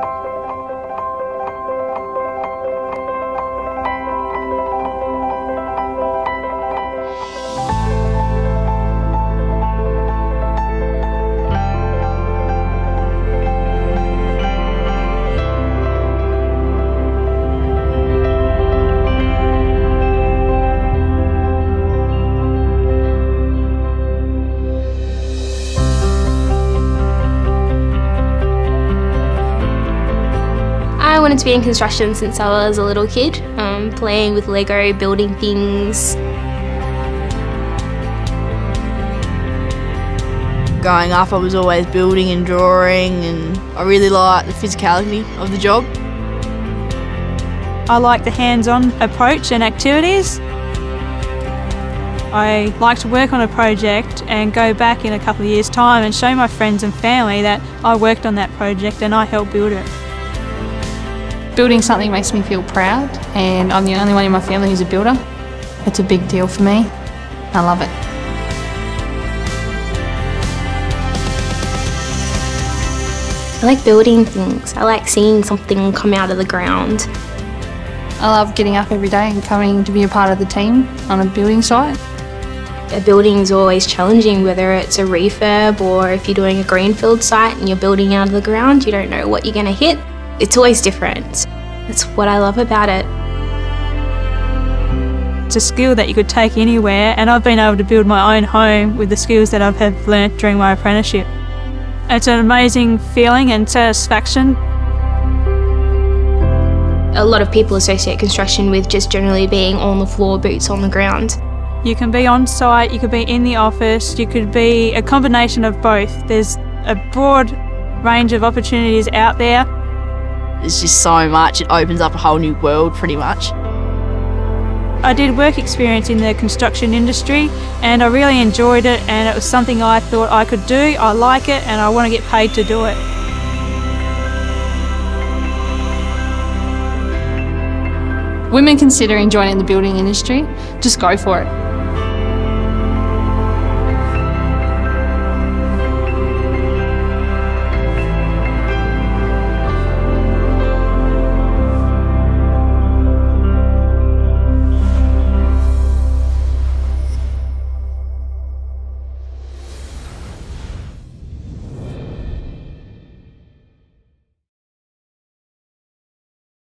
I wanted to be in construction since I was a little kid, um, playing with Lego, building things. Growing up, I was always building and drawing, and I really like the physicality of the job. I like the hands-on approach and activities. I like to work on a project and go back in a couple of years' time and show my friends and family that I worked on that project and I helped build it. Building something makes me feel proud and I'm the only one in my family who's a builder. It's a big deal for me. I love it. I like building things. I like seeing something come out of the ground. I love getting up every day and coming to be a part of the team on a building site. A building is always challenging, whether it's a refurb or if you're doing a greenfield site and you're building out of the ground, you don't know what you're going to hit. It's always different. That's what I love about it. It's a skill that you could take anywhere and I've been able to build my own home with the skills that I've have learnt during my apprenticeship. It's an amazing feeling and satisfaction. A lot of people associate construction with just generally being on the floor, boots on the ground. You can be on site, you could be in the office, you could be a combination of both. There's a broad range of opportunities out there. There's just so much, it opens up a whole new world pretty much. I did work experience in the construction industry and I really enjoyed it and it was something I thought I could do, I like it and I want to get paid to do it. Women considering joining the building industry, just go for it.